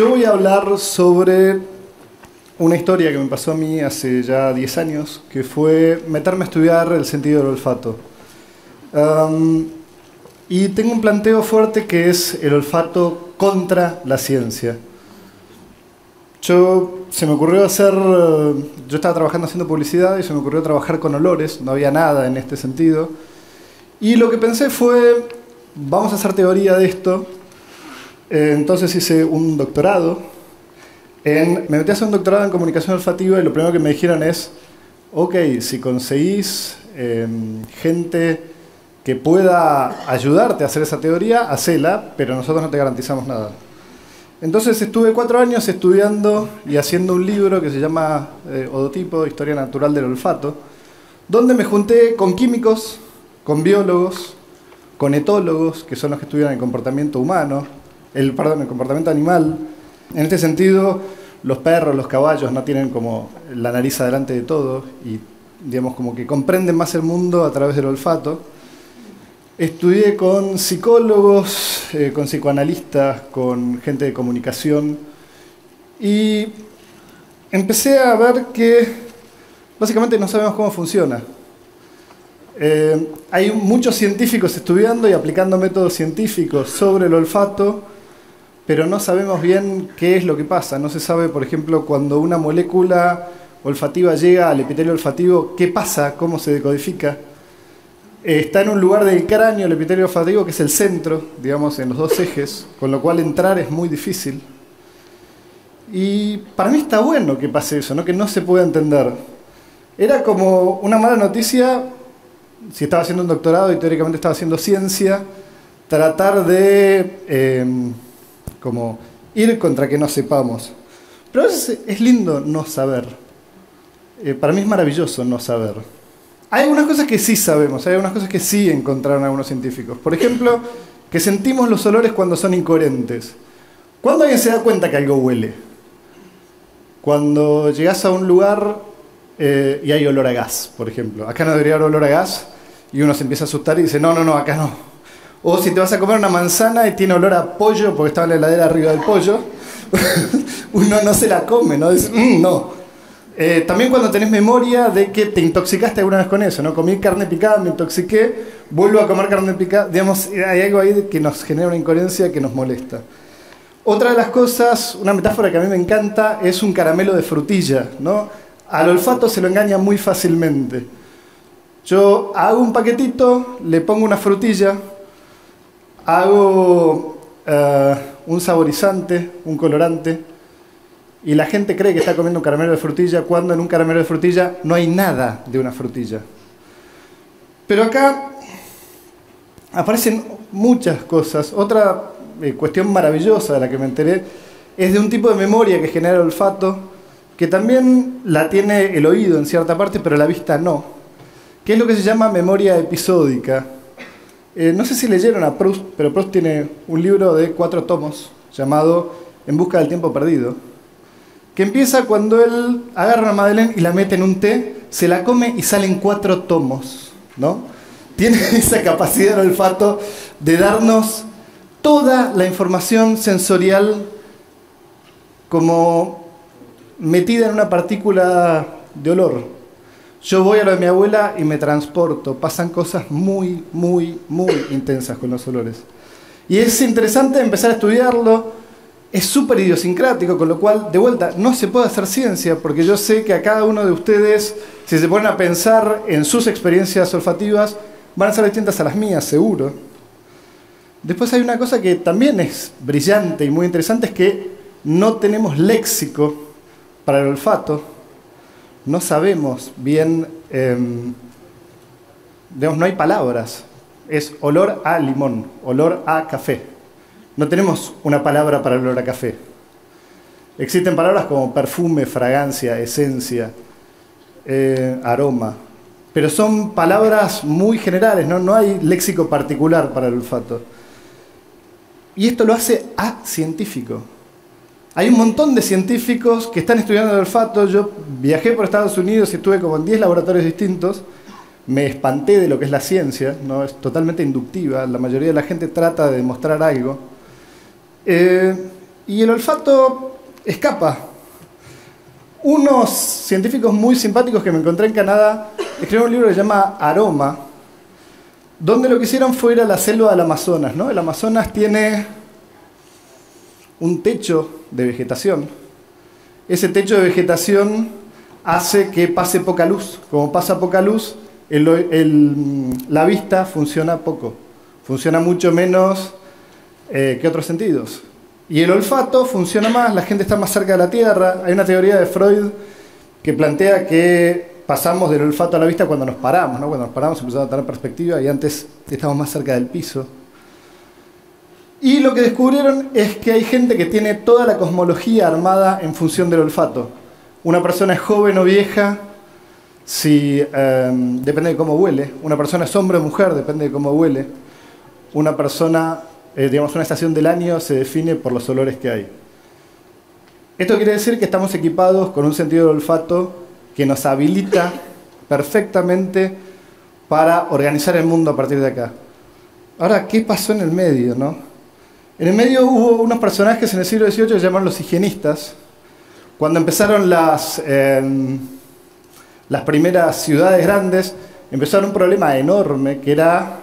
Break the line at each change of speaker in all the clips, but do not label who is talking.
Yo voy a hablar sobre una historia que me pasó a mí hace ya 10 años, que fue meterme a estudiar el sentido del olfato. Y tengo un planteo fuerte que es el olfato contra la ciencia. Yo se me ocurrió hacer, yo estaba trabajando haciendo publicidad y se me ocurrió trabajar con olores, no había nada en este sentido. Y lo que pensé fue, vamos a hacer teoría de esto. Eh, entonces hice un doctorado. Me metí a hacer un doctorado en comunicación olfativa y lo primero que me dijeron es, ok, si conseguís em, gente que pueda ayudarte a hacer esa teoría, hacela, pero nosotros no te garantizamos nada. Entonces estuve cuatro años estudiando y haciendo un libro que se llama eh, Odotipo, Historia Natural del Olfato, donde me junté con químicos, con biólogos, con etólogos, que son los que estudian el comportamiento humano, el, comportamiento animal. En este sentido, los perros, los caballos no tienen como la nariz adelante de todo y digamos como que comprenden más el mundo a través del olfato. Estudié con psicólogos, eh, con psicoanalistas, con gente de comunicación y empecé a ver que básicamente no sabemos cómo funciona. Eh, hay muchos científicos estudiando y aplicando métodos científicos sobre el olfato, pero no sabemos bien qué es lo que pasa. No se sabe, por ejemplo, cuando una molécula olfativa llega al epitelio olfativo, qué pasa, cómo se decodifica. Eh, está en un lugar del cráneo, el epitelio olfativo, que es el centro, digamos, en los dos ejes, con lo cual entrar es muy difícil. Y para mí está bueno que pase eso, ¿no? que no se pueda entender. Era como una mala noticia, si estaba haciendo un doctorado y teóricamente estaba haciendo ciencia, tratar de em, como ir contra que no sepamos. Pero a veces es lindo no saber. Eh, para mí es maravilloso no saber. Hay algunas cosas que sí sabemos, hay algunas cosas que sí encontraron algunos científicos. Por ejemplo, que sentimos los olores cuando son incoherentes. ¿Cuándo alguien se da cuenta que algo huele? Cuando llegas a un lugar eh, y hay olor a gas, por ejemplo. Acá no debería haber olor a gas y uno se empieza a asustar y dice, no, no, no, acá no. O si te vas a comer una manzana y tiene olor a pollo porque estaba en la heladera arriba del pollo, uno no se la come, ¿no? Dice, mm, no. Eh, también cuando tenés memoria de que te intoxicaste alguna vez con eso, ¿no? Comí carne picada, me intoxiqué, vuelvo a comer carne picada, digamos, hay algo ahí que nos genera una incoherencia que nos molesta. Otra de las cosas, una metáfora que a mí me encanta, es un caramelo de frutilla, ¿no? Al olfato se lo engaña muy fácilmente. Yo hago un paquetito, le pongo una frutilla, hago uh, un saborizante, un colorante, y la gente cree que está comiendo un caramelo de frutilla cuando en un caramelo de frutilla no hay nada de una frutilla. Pero acá aparecen muchas cosas. Otra eh, cuestión maravillosa de la que me enteré es de un tipo de memoria que genera olfato, que también la tiene el oído en cierta parte, pero la vista no, que es lo que se llama memoria episódica. Eh, no sé si leyeron a Proust, pero Proust tiene un libro de cuatro tomos llamado En busca del tiempo perdido que empieza cuando él agarra a Madeleine y la mete en un té, se la come y salen cuatro tomos, ¿no? Tiene esa capacidad del olfato de darnos toda la información sensorial como metida en una partícula de olor. Yo voy a lo de mi abuela y me transporto. Pasan cosas muy, muy, muy intensas con los olores. Y es interesante empezar a estudiarlo, es súper idiosincrático, con lo cual, de vuelta, no se puede hacer ciencia, porque yo sé que a cada uno de ustedes, si se ponen a pensar en sus experiencias olfativas, van a ser distintas a las mías, seguro. Después hay una cosa que también es brillante y muy interesante, es que no tenemos léxico para el olfato, no sabemos bien, em, no hay palabras, es olor a limón, olor a café. No tenemos una palabra para el olor a café. Existen palabras como perfume, fragancia, esencia, eh, aroma, pero son palabras muy generales, ¿no? no hay léxico particular para el olfato. Y esto lo hace a científico. Hay un montón de científicos que están estudiando el olfato. Yo viajé por Estados Unidos y estuve como en 10 laboratorios distintos. Me espanté de lo que es la ciencia, ¿no? es totalmente inductiva. La mayoría de la gente trata de demostrar algo. Eh, y el olfato escapa. Unos científicos muy simpáticos que me encontré en Canadá escribieron un libro que se llama Aroma, donde lo que hicieron fue ir a la selva del Amazonas. ¿no? El Amazonas tiene un techo de vegetación. Ese techo de vegetación hace que pase poca luz. Como pasa poca luz, la vista funciona poco. Funciona mucho menos eh, que otros sentidos. Y el olfato funciona más, la gente está más cerca de la tierra. Hay una teoría de Freud que plantea que pasamos del olfato a la vista cuando nos paramos, ¿no? Cuando nos paramos empezamos a tener perspectiva y antes estamos más cerca del piso. Y lo que descubrieron es que hay gente que tiene toda la cosmología armada en función del olfato. Una persona es joven o vieja, si, em, depende de cómo huele. Una persona es hombre o mujer, depende de cómo huele. Una persona, eh, digamos, una estación del año se define por los olores que hay. Esto quiere decir que estamos equipados con un sentido del olfato que nos habilita perfectamente para organizar el mundo a partir de acá. Ahora, ¿qué pasó en el medio? No? En el medio hubo unos personajes en el siglo XVIII que se llamaron los higienistas. Cuando empezaron las, em, las primeras ciudades grandes, empezaron un problema enorme que era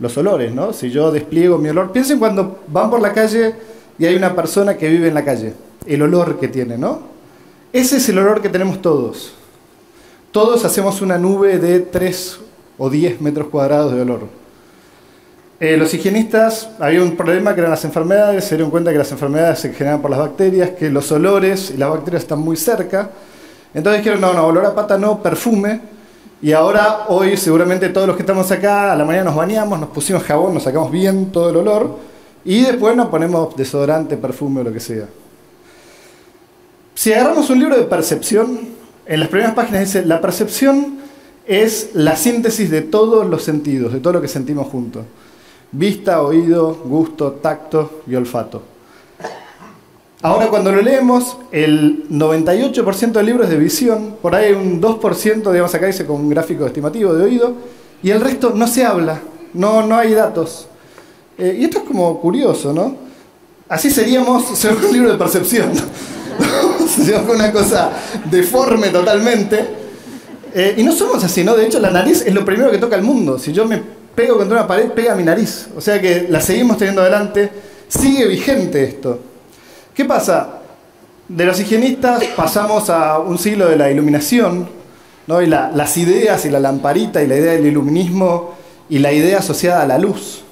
los olores. ¿no? Si yo despliego mi olor, piensen cuando van por la calle y hay una persona que vive en la calle, el olor que tiene, ¿no? Ese es el olor que tenemos todos. Todos hacemos una nube de 3 o 10 metros cuadrados de olor. Eh, los higienistas, había un problema que eran las enfermedades, se dieron cuenta que las enfermedades se generan por las bacterias, que los olores y las bacterias están muy cerca. Entonces dijeron, no, no, olor a pata no, perfume. Y ahora, hoy, seguramente todos los que estamos acá, a la mañana nos bañamos, nos pusimos jabón, nos sacamos bien todo el olor, y después nos ponemos desodorante, perfume o lo que sea. Si agarramos un libro de percepción, en las primeras páginas dice, la percepción es la síntesis de todos los sentidos, de todo lo que sentimos juntos. Vista, oído, gusto, tacto y olfato. Ahora cuando lo leemos, el 98% del libro es de visión, por ahí un 2%, digamos acá dice con un gráfico estimativo de oído, y el resto no se habla, no, no hay datos. Eh, y esto es como curioso, ¿no? Así seríamos según un libro de percepción. Una cosa deforme totalmente. Eh, y no somos así, ¿no? De hecho, la nariz es lo primero que toca el mundo. Si yo me pego contra una pared, pega mi nariz. O sea que la seguimos teniendo adelante. Sigue vigente esto. ¿Qué pasa? De los higienistas pasamos a un siglo de la iluminación, ¿no? y las ideas y la lamparita y la idea del iluminismo y la idea asociada a la luz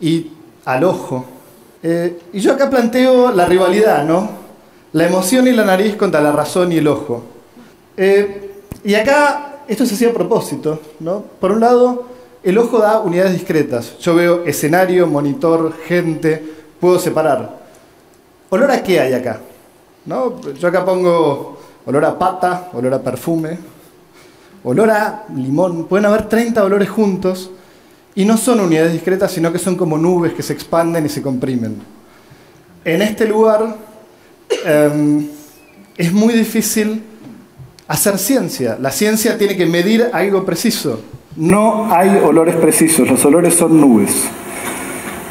y al ojo. Eh, y yo acá planteo la rivalidad, ¿no? La emoción y la nariz contra la razón y el ojo. Eh, y acá esto se hacía a propósito, ¿no? Por un lado, el ojo da unidades discretas. Yo veo escenario, monitor, gente, puedo separar. ¿Olor a qué hay acá? ¿No? Yo acá pongo olor a pata, olor a perfume, olor a limón. Pueden haber 30 olores juntos y no son unidades discretas, sino que son como nubes que se expanden y se comprimen. En este lugar Em, es muy difícil hacer ciencia. La ciencia tiene que medir algo preciso. No hay olores precisos, los olores son nubes.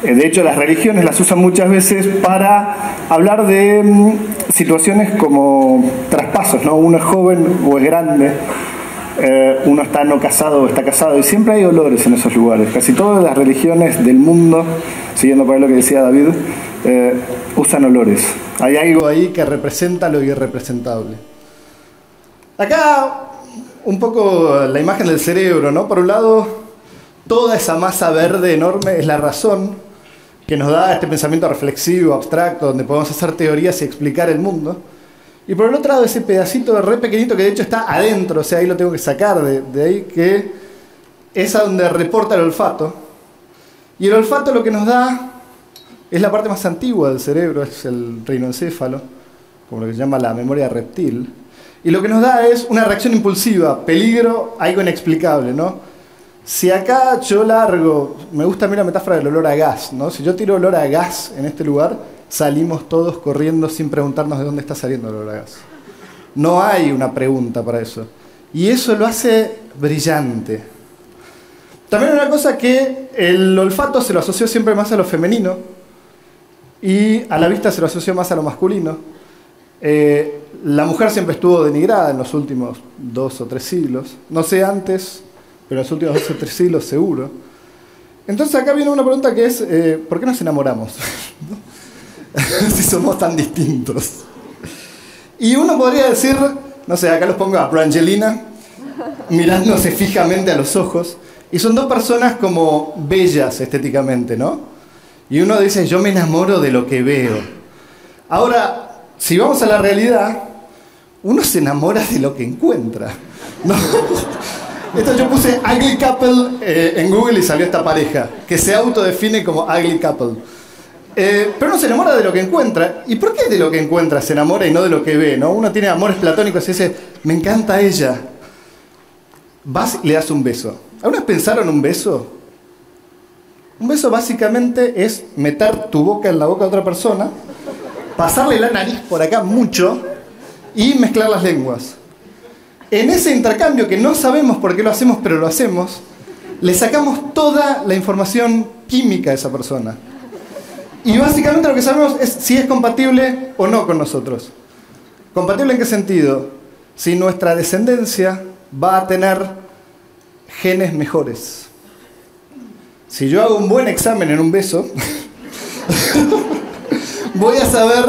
Eh, de hecho, las religiones las usan muchas veces para hablar de em, situaciones como traspasos, ¿no? Uno es joven o es grande, eh, uno está no casado o está casado, y siempre hay olores en esos lugares. Casi todas las religiones del mundo, siguiendo por lo que decía David, eh, usan olores. Hay algo ahí que representa lo irrepresentable. Acá un poco la imagen del cerebro, ¿no? Por un lado, toda esa masa verde enorme es la razón que nos da este pensamiento reflexivo, abstracto, donde podemos hacer teorías y explicar el mundo. Y por el otro lado, ese pedacito de re pequeñito que de hecho está adentro, o sea, ahí lo tengo que sacar de, ahí, que es a donde reporta el olfato. Y el olfato lo que nos da es la parte más antigua del cerebro, es el reinoencéfalo, como lo que se llama la memoria reptil. Y lo que nos da es una reacción impulsiva, peligro, algo inexplicable, ¿no? Si acá yo largo, me gusta a mí la metáfora del olor a gas, ¿no? Si yo tiro olor a gas en este lugar, salimos todos corriendo sin preguntarnos de dónde está saliendo el olor a gas. No hay una pregunta para eso. Y eso lo hace brillante. También una cosa que el olfato se lo asoció siempre más a lo femenino, y a la vista se lo asoció más a lo masculino. Eh, la mujer siempre estuvo denigrada en los últimos dos o tres siglos, no sé antes, pero en los últimos dos o tres siglos seguro. Entonces acá viene una pregunta que es, eh, ¿por qué nos enamoramos? si somos tan distintos. Y uno podría decir, no sé, acá los pongo a Brangelina, mirándose fijamente a los ojos, y son dos personas como bellas estéticamente, ¿no? Y uno dice, yo me enamoro de lo que veo. Ahora, si vamos a la realidad, uno se enamora de lo que encuentra. ¿no? Esto yo puse ugly couple eh, en Google y salió esta pareja, que se autodefine como ugly couple. Eh, pero uno se enamora de lo que encuentra. ¿Y por qué de lo que encuentra se enamora y no de lo que ve? ¿no? Uno tiene amores platónicos y dice, me encanta ella. Vas y le das un beso. ¿Alguna vez pensaron un beso? Un beso básicamente es meter tu boca en la boca de otra persona, pasarle la nariz por acá mucho y mezclar las lenguas. En ese intercambio que no sabemos por qué lo hacemos, pero lo hacemos, le sacamos toda la información química de esa persona. Y básicamente lo que sabemos es si es compatible o no con nosotros. ¿Compatible en qué sentido? Si nuestra descendencia va a tener genes mejores. Si yo hago un buen examen en un beso, voy a saber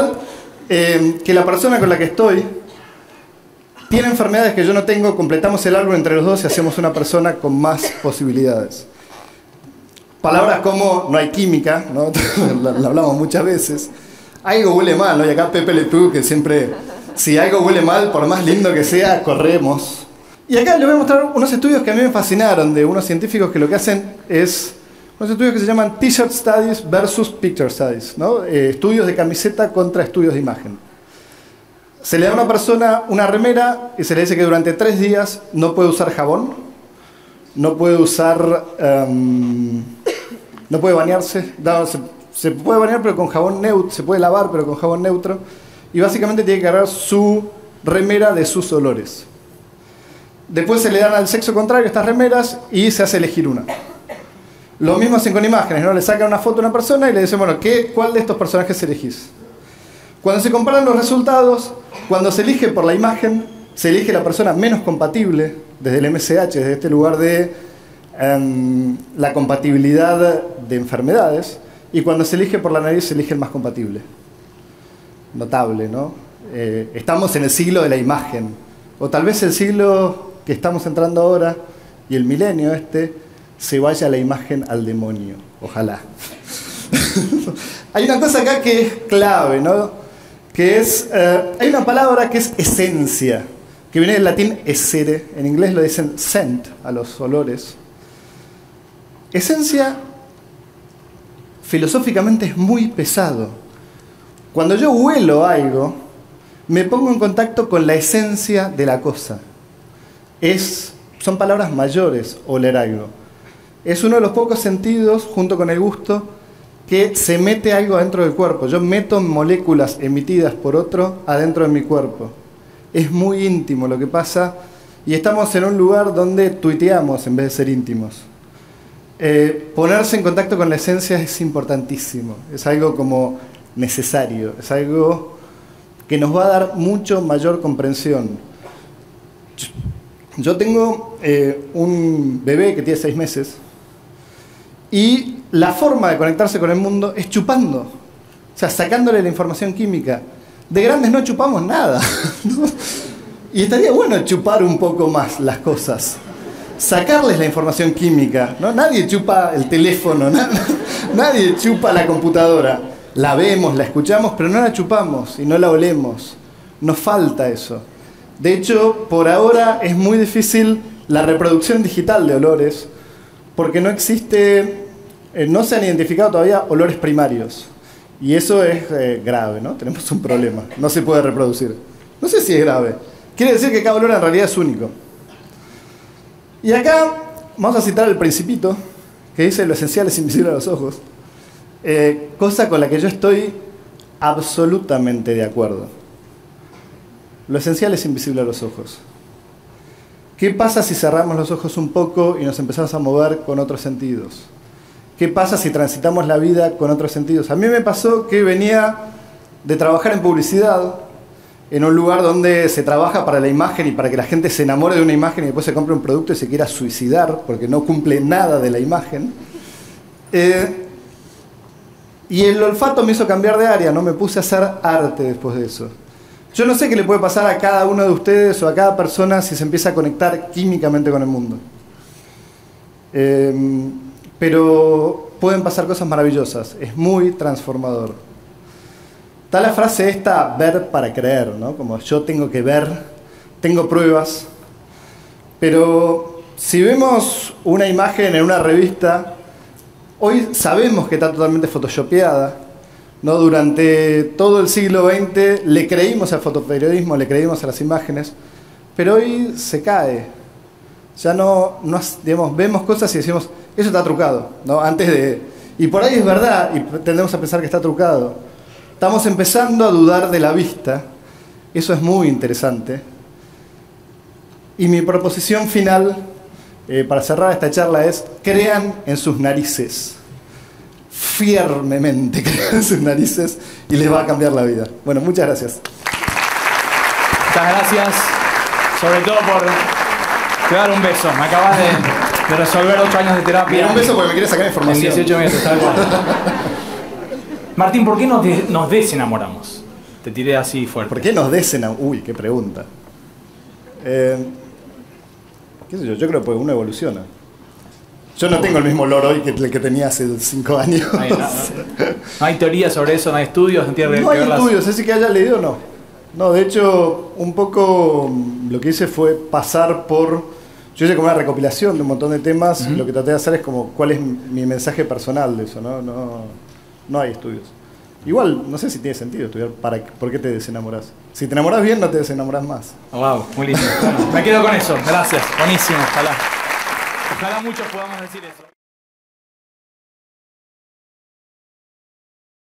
eh, que la persona con la que estoy tiene enfermedades que yo no tengo, completamos el árbol entre los dos y hacemos una persona con más posibilidades. Palabras como no hay química, ¿no? la, hablamos muchas veces. Algo huele mal, ¿no? Y acá Pepe Le Pew, que siempre, si algo huele mal, por más lindo que sea, corremos. Y acá les voy a mostrar unos estudios que a mí me fascinaron de unos científicos que lo que hacen es unos estudios que se llaman T-shirt studies versus picture studies, ¿no? Eh, estudios de camiseta contra estudios de imagen. Se le da a una persona una remera y se le dice que durante tres días no puede usar jabón, no puede usar, em, no puede bañarse, se, puede bañar pero con jabón neutro, se puede lavar pero con jabón neutro, y básicamente tiene que agarrar su remera de sus olores. Después se le dan al sexo contrario estas remeras y se hace elegir una. Lo mismo hacen con imágenes, ¿no? Le sacan una foto a una persona y le dicen, bueno, ¿qué, ¿cuál de estos personajes elegís? Cuando se comparan los resultados, cuando se elige por la imagen, se elige la persona menos compatible desde el MSH, desde este lugar de em, la compatibilidad de enfermedades, y cuando se elige por la nariz se elige el más compatible. Notable, ¿no? Eh, estamos en el siglo de la imagen, o tal vez el siglo que estamos entrando ahora y el milenio este se vaya la imagen al demonio, ojalá. Hay una cosa acá que es clave, ¿no? que es, eh, hay una palabra que es esencia, que viene del latín essere, en inglés lo dicen scent a los olores. Esencia filosóficamente es muy pesado. Cuando yo huelo algo, me pongo en contacto con la esencia de la cosa. Es, son palabras mayores, oler algo. Es uno de los pocos sentidos, junto con el gusto, que se mete algo adentro del cuerpo. Yo meto moléculas emitidas por otro adentro de mi cuerpo. Es muy íntimo lo que pasa y estamos en un lugar donde tuiteamos en vez de ser íntimos. Eh, ponerse en contacto con la esencia es importantísimo, es algo como necesario, es algo que nos va a dar mucho mayor comprensión. Yo tengo eh, un bebé que tiene seis meses y la forma de conectarse con el mundo es chupando, o sea, sacándole la información química. De grandes no chupamos nada. Y estaría bueno chupar un poco más las cosas. Sacarles la información química. ¿no? Nadie chupa el teléfono, nadie chupa la computadora. La vemos, la escuchamos, pero no la chupamos y no la olemos. Nos falta eso. De hecho, por ahora es muy difícil la reproducción digital de olores porque no existe eh, no se han identificado todavía olores primarios. Y eso es eh, grave, ¿no? Tenemos un problema. No se puede reproducir. No sé si es grave. Quiere decir que cada olor en realidad es único. Y acá vamos a citar el principito, que dice lo esencial es invisible a los ojos. Eh, cosa con la que yo estoy absolutamente de acuerdo. Lo esencial es invisible a los ojos. ¿Qué pasa si cerramos los ojos un poco y nos empezamos a mover con otros sentidos? ¿Qué pasa si transitamos la vida con otros sentidos? A mí me pasó que venía de trabajar en publicidad, en un lugar donde se trabaja para la imagen y para que la gente se enamore de una imagen y después se compre un producto y se quiera suicidar porque no cumple nada de la imagen. Eh, y el olfato me hizo cambiar de área, ¿no? Me puse a hacer arte después de eso. Yo no sé qué le puede pasar a cada uno de ustedes o a cada persona si se empieza a conectar químicamente con el mundo. Eh, pero pueden pasar cosas maravillosas, es muy transformador. Está la frase esta, ver para creer, ¿no? Como yo tengo que ver, tengo pruebas, pero si vemos una imagen en una revista, hoy sabemos que está totalmente photoshopeada, ¿no? Durante todo el siglo XX le creímos al fotoperiodismo, le creímos a las imágenes, pero hoy se cae. Ya no, no vemos cosas y decimos, eso está trucado, ¿no? Antes de... Y por ahí es verdad, y tendemos a pensar que está trucado. Estamos empezando a dudar de la vista, eso es muy interesante. Y mi proposición final, eh, para cerrar esta charla, es crean en sus narices. Firmemente crean en sus narices y les va a cambiar la vida. Bueno, muchas gracias.
Muchas gracias, sobre todo por dar un beso. Me acabas de de resolver ocho años de terapia.
un beso porque me quieres sacar información.
En 18 meses, tal cual. Martín, ¿por qué nos, nos desenamoramos? Te tiré así fuerte.
¿Por qué nos desenamoramos? Uy, qué pregunta. Eh, ¿Qué sé yo? Yo creo que uno evoluciona. Yo no tengo el mismo olor hoy que el que tenía hace cinco años.
No hay, teorías sobre eso, no hay estudios,
no, no hay estudios, es que haya leído no. No, de hecho, un poco lo que hice fue pasar por yo hice como una recopilación de un montón de temas. Lo que traté de hacer es como cuál es mi mensaje personal de eso, ¿no? No, no hay estudios. Igual, no sé si tiene sentido estudiar para por qué te desenamoras. Si te enamoras bien, no te desenamoras más.
wow, muy lindo. me quedo con eso. Gracias. Buenísimo. Ojalá. Ojalá muchos podamos decir eso.